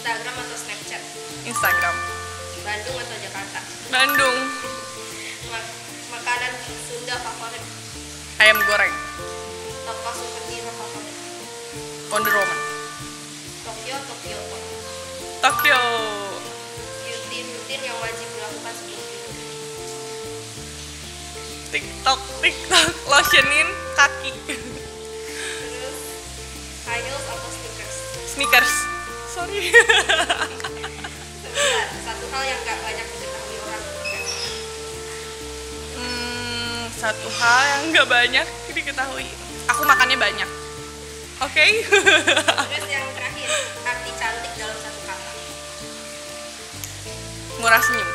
Instagram atau Snapchat? Instagram. Bandung atau Jakarta? Bandung. Makanan Sunda favorit? Ayam goreng. Toko souvenir favorit? Wonder Woman. Tokyo, Tokyo. Tokyo. Rutin-rutin yang wajib dilakukan sebelum tidur. TikTok, TikTok, lotionin kaki. Terus, heels atau sneakers? Sneakers sorry satu hal yang gak banyak diketahui orang. Hmm, satu hal yang nggak banyak diketahui. Aku makannya banyak. Oke. Terus yang terakhir, arti cantik dalam satu kata. Murah senyum.